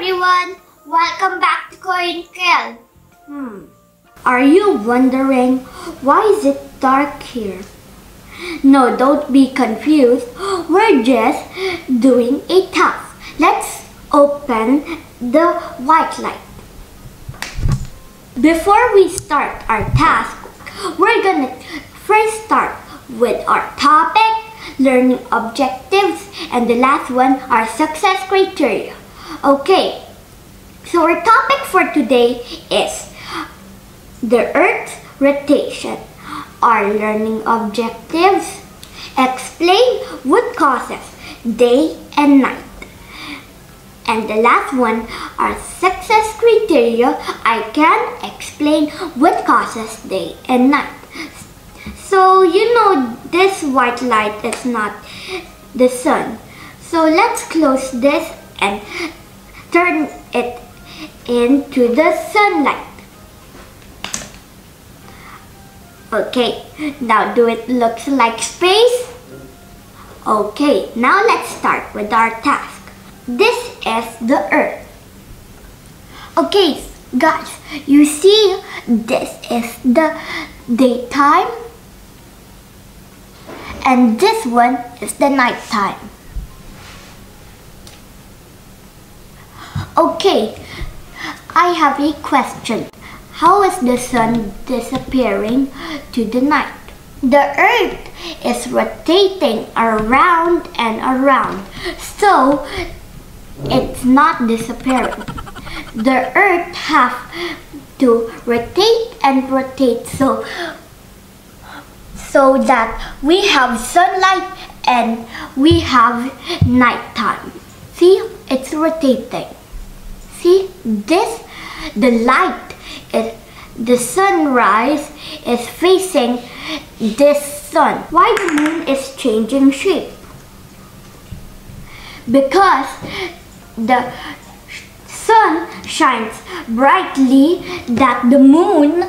everyone! Welcome back to Coin Kill. Hmm. Are you wondering why is it dark here? No, don't be confused. We're just doing a task. Let's open the white light. Before we start our task, we're gonna first start with our topic, learning objectives, and the last one, our success criteria. Okay, so our topic for today is the Earth's rotation. Our learning objectives explain what causes day and night. And the last one, our success criteria, I can explain what causes day and night. So you know this white light is not the sun. So let's close this and turn it into the sunlight. Okay, now do it looks like space? Okay, now let's start with our task. This is the earth. Okay, guys, you see this is the daytime and this one is the nighttime. Okay, I have a question. How is the sun disappearing to the night? The earth is rotating around and around, so it's not disappearing. The earth have to rotate and rotate so so that we have sunlight and we have nighttime. See, it's rotating. See, this, the light, is, the sunrise is facing this sun. Why the moon is changing shape? Because the sun shines brightly that the moon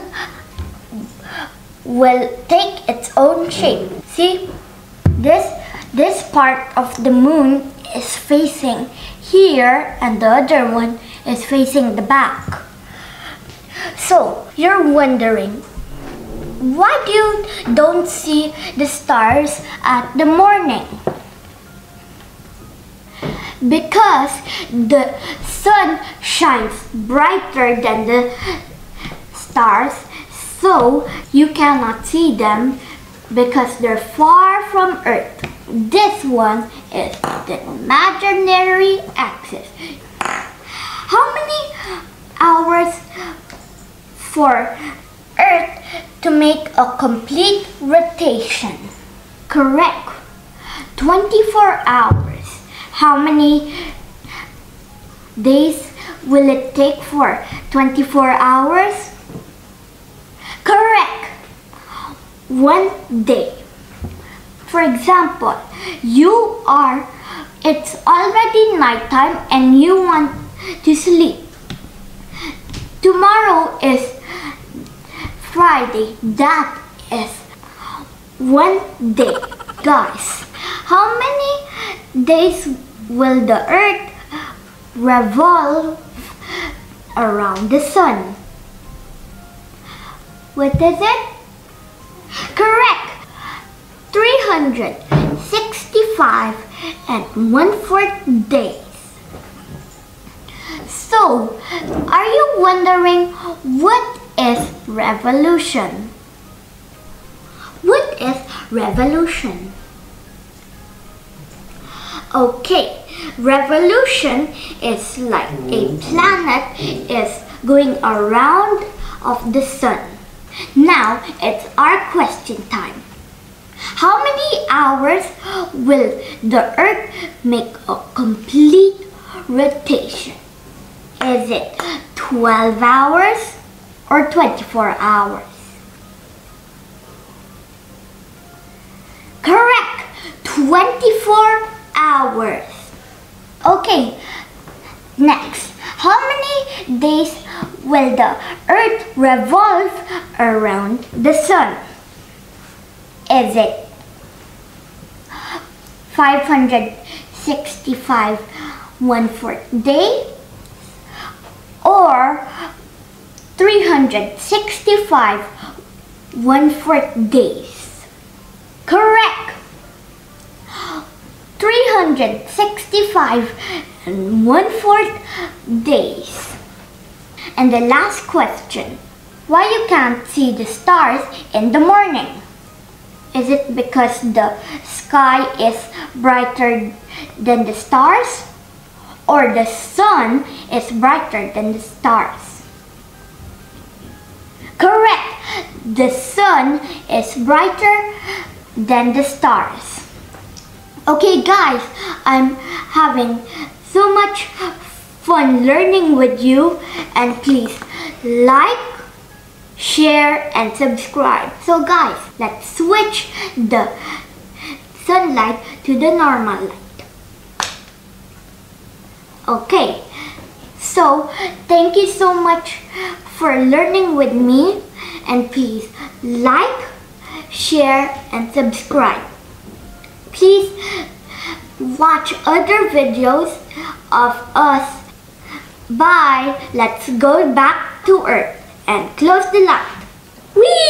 will take its own shape. See, this, this part of the moon is facing here and the other one is facing the back. So, you're wondering, why do you don't see the stars at the morning? Because the sun shines brighter than the stars so you cannot see them because they're far from Earth. This one is the imaginary axis. How many hours for Earth to make a complete rotation? Correct. 24 hours. How many days will it take for 24 hours? Correct. One day. For example, you are, it's already nighttime and you want to sleep. Tomorrow is Friday. That is one day. Guys, how many days will the earth revolve around the sun? What is it? Correct! 365 and one fourth days. So, are you wondering what is revolution? What is revolution? Okay, revolution is like a planet is going around of the sun. Now it's our question time. How many hours will the earth make a complete rotation? Is it 12 hours or 24 hours? Correct! 24 hours. Okay, next. How many days will the earth revolve around the sun? Is it 565 one fourth day, or 365 one-fourth days. Correct! 365 and one-fourth days. And the last question. Why you can't see the stars in the morning? Is it because the sky is brighter than the stars? Or the sun is brighter than the stars? Correct! The sun is brighter than the stars. Okay guys, I'm having so much fun learning with you and please like, share and subscribe. So guys, let's switch the sunlight to the normal light. Okay, so thank you so much for learning with me and please like, share and subscribe. Please watch other videos of us. Bye! Let's go back to Earth and close the light. Whee!